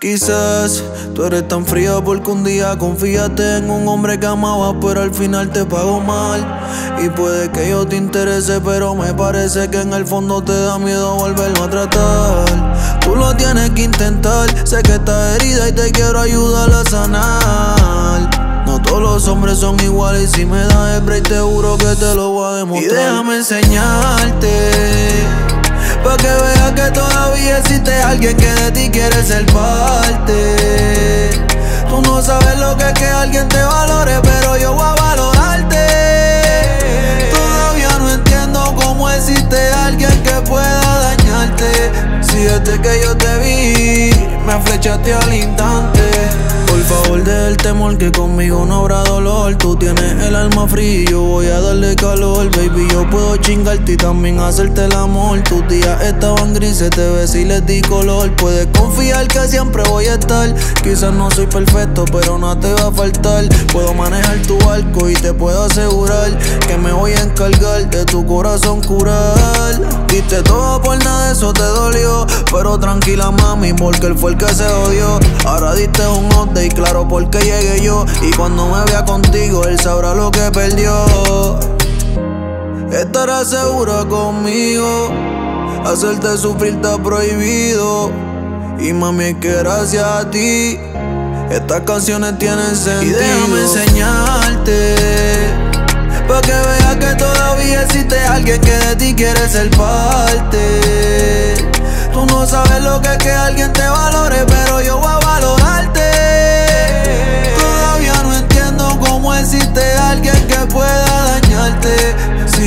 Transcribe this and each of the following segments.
Quizás tú eres tan fría porque un día confiaste en un hombre que amabas, pero al final te pagó mal. Y puede que yo te interese, pero me parece que en el fondo te da miedo volverlo a tratar. Tú lo tienes que intentar, sé que estás herida y te quiero ayudar a sanar. No todos los hombres son iguales, y si me das el break te juro que te lo voy a demostrar. Y déjame enseñarte Pa' que veas que todavía existe alguien que no sabes lo que es que alguien te valore, pero yo voy a valorarte. Todavía no entiendo cómo existe alguien que pueda dañarte. Si desde que yo te vi, me flechaste al instante. Por favor, del temor que conmigo no habrá dolor. Tú tienes el alma fría, yo voy a darle calor, baby. Yo puedo chingarte y también hacerte el amor. Tus días estaban grises, te ves y les di color. Puedes confiar que siempre voy a estar. Quizás no soy perfecto, pero no te va a faltar. Puedo manejar tu barco y te puedo asegurar que me voy a encargar de tu corazón curar. Diste todo por nada, eso te dolió. Pero tranquila, mami, porque él fue el que se odió. Ahora diste un update claro porque llegué yo Y cuando me vea contigo él sabrá lo que perdió Estará segura conmigo. Hacerte sufrir está prohibido. Y mami es que gracias a ti Estas canciones tienen sentido. Y déjame enseñarte Pa' que veas que todavía existe alguien que de ti quiere ser parte. Tú no sabes lo que es que alguien te valore Pero yo voy a valorarte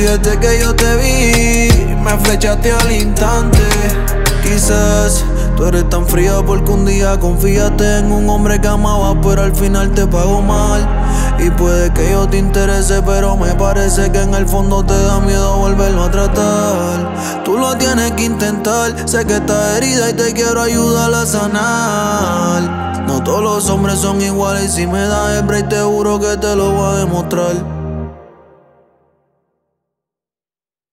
desde que yo te vi, me flechaste al instante. Quizás tú eres tan fría porque un día confiaste en un hombre que amaba, pero al final te pagó mal. Y puede que yo te interese, pero me parece que en el fondo te da miedo volverlo a tratar. Tú lo tienes que intentar, sé que estás herida y te quiero ayudar a sanar. No todos los hombres son iguales, y si me das el break te juro que te lo voy a demostrar.